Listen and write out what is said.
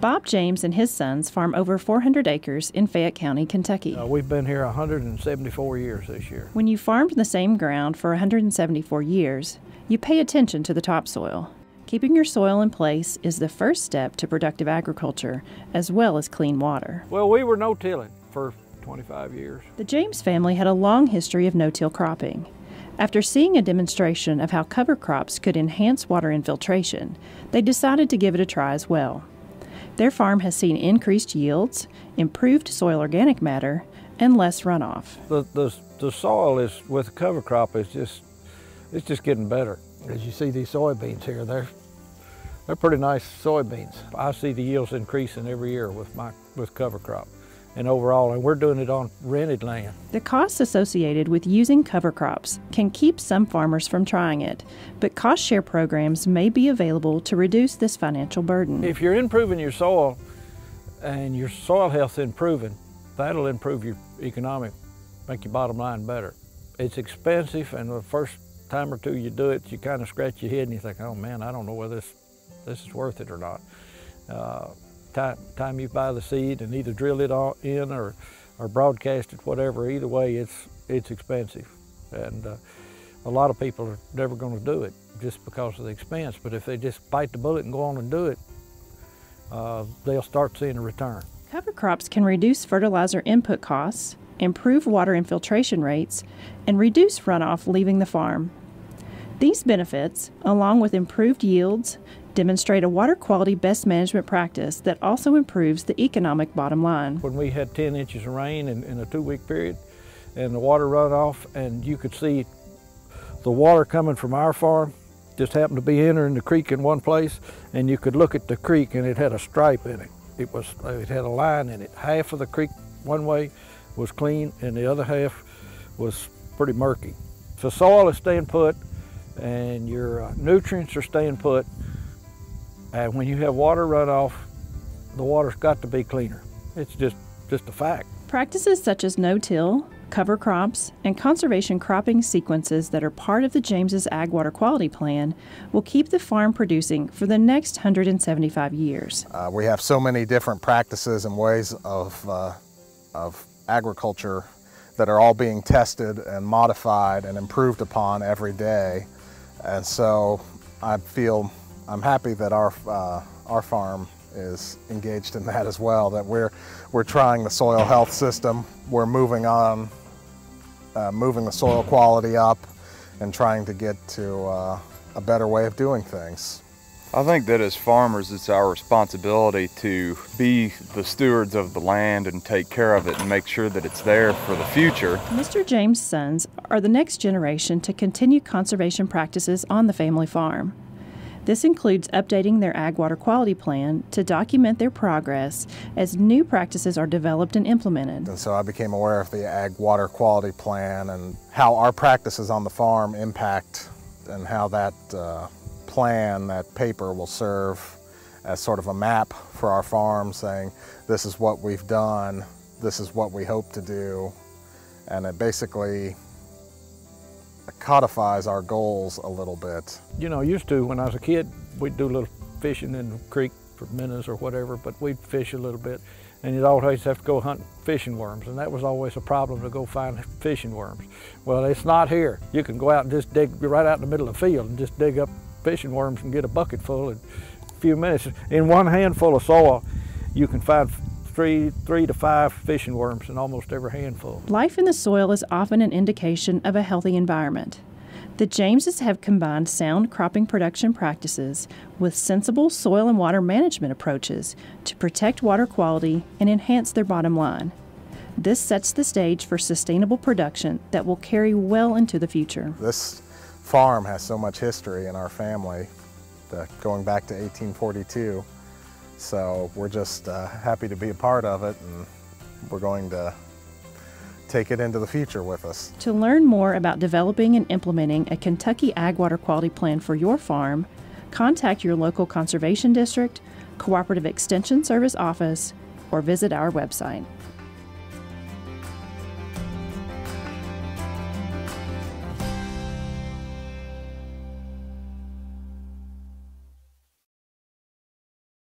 Bob James and his sons farm over 400 acres in Fayette County, Kentucky. Uh, we've been here 174 years this year. When you farmed the same ground for 174 years, you pay attention to the topsoil. Keeping your soil in place is the first step to productive agriculture, as well as clean water. Well, we were no-tilling for 25 years. The James family had a long history of no-till cropping. After seeing a demonstration of how cover crops could enhance water infiltration, they decided to give it a try as well. Their farm has seen increased yields, improved soil organic matter, and less runoff. The, the, the soil is with the cover crop is just it's just getting better. As you see these soybeans here, they're they're pretty nice soybeans. I see the yields increasing every year with my with cover crop and overall, and we're doing it on rented land. The costs associated with using cover crops can keep some farmers from trying it, but cost share programs may be available to reduce this financial burden. If you're improving your soil and your soil health improving, that'll improve your economic, make your bottom line better. It's expensive, and the first time or two you do it, you kind of scratch your head and you think, oh man, I don't know whether this, this is worth it or not. Uh, time, time you buy the seed and either drill it in or, or broadcast it, whatever, either way, it's, it's expensive. And uh, a lot of people are never going to do it just because of the expense. But if they just bite the bullet and go on and do it, uh, they'll start seeing a return. Cover crops can reduce fertilizer input costs, improve water infiltration rates, and reduce runoff leaving the farm. These benefits, along with improved yields, demonstrate a water quality best management practice that also improves the economic bottom line. When we had 10 inches of rain in, in a two week period and the water runoff and you could see the water coming from our farm just happened to be entering the creek in one place and you could look at the creek and it had a stripe in it. It was it had a line in it. Half of the creek one way was clean and the other half was pretty murky. If the soil is staying put and your uh, nutrients are staying put, and when you have water runoff, the water's got to be cleaner. It's just, just a fact. Practices such as no-till, cover crops, and conservation cropping sequences that are part of the James's Ag Water Quality Plan will keep the farm producing for the next 175 years. Uh, we have so many different practices and ways of, uh, of agriculture that are all being tested and modified and improved upon every day. And so I feel I'm happy that our, uh, our farm is engaged in that as well, that we're, we're trying the soil health system, we're moving on, uh, moving the soil quality up and trying to get to uh, a better way of doing things. I think that as farmers, it's our responsibility to be the stewards of the land and take care of it and make sure that it's there for the future. Mr. James' sons are the next generation to continue conservation practices on the family farm. This includes updating their ag water quality plan to document their progress as new practices are developed and implemented. And so I became aware of the ag water quality plan and how our practices on the farm impact and how that uh, plan, that paper will serve as sort of a map for our farm saying this is what we've done, this is what we hope to do, and it basically codifies our goals a little bit. You know, used to when I was a kid, we'd do a little fishing in the creek for minnows or whatever, but we'd fish a little bit. And you'd always have to go hunt fishing worms, and that was always a problem to go find fishing worms. Well, it's not here. You can go out and just dig right out in the middle of the field and just dig up fishing worms and get a bucket full in a few minutes. In one handful of soil, you can find three, three to five fishing worms in almost every handful. Life in the soil is often an indication of a healthy environment. The Jameses have combined sound cropping production practices with sensible soil and water management approaches to protect water quality and enhance their bottom line. This sets the stage for sustainable production that will carry well into the future. This farm has so much history in our family, going back to 1842. So we're just uh, happy to be a part of it and we're going to take it into the future with us. To learn more about developing and implementing a Kentucky Ag Water Quality Plan for your farm, contact your local conservation district, Cooperative Extension Service office, or visit our website.